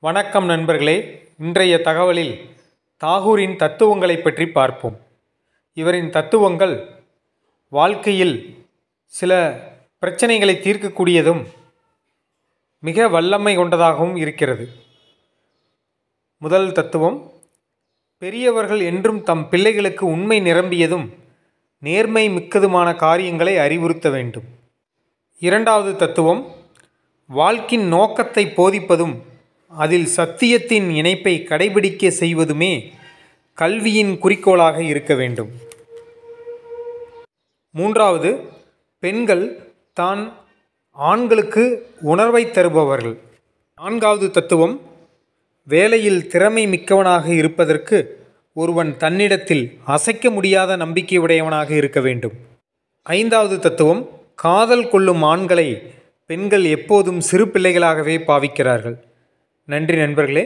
வணக்கம் நண்பர்களே. இன்றைய தகவலில் தாகூரின் தத்துவங்களைப் பற்றி பார்ப்போம். இவரின் தத்துவங்கள் வாழ்க்கையில் சில பிரச்சனைகளை தீர்க்கக்கூடியதும் மிக வல்லமை கொண்டதாகவும் இருக்கிறது. முதல் தத்துவம் பெரியவர்கள் என்றும் தம் பிள்ளைகளுக்கு உண்மை நிரம்பியதும் நேர்மை மிக்கதுமான காரியங்களை அறிவுறுத்த வேண்டும். இரண்டாவது தத்துவம் வாழ்க்கின் நோக்கத்தை போதிப்பதும் அதில் சத்தியத்தின் இணைப்பை கடைபிடிக்க செய்வதுமே கல்வியின் குறிக்கோளாக இருக்க வேண்டும். மூன்றாவது பெண்கள் தான் ஆண்களுக்கு உணர்வை தருபவர்கள். நான்காவது தத்துவம் வேலையில் திறமை மிக்கவனாக இருப்பதற்கு ஒருவன் தன்னிடத்தில் அசைக்க முடியாத நம்பிக்கை உடையவனாக இருக்க வேண்டும். ஐந்தாவது தத்துவம் காதல் கொள்ளும் ஆண்களை பெண்கள் எப்போதும் சிறு பிள்ளைகளாகவே பாவிக்கிறார்கள். நன்றி நண்பர்களே.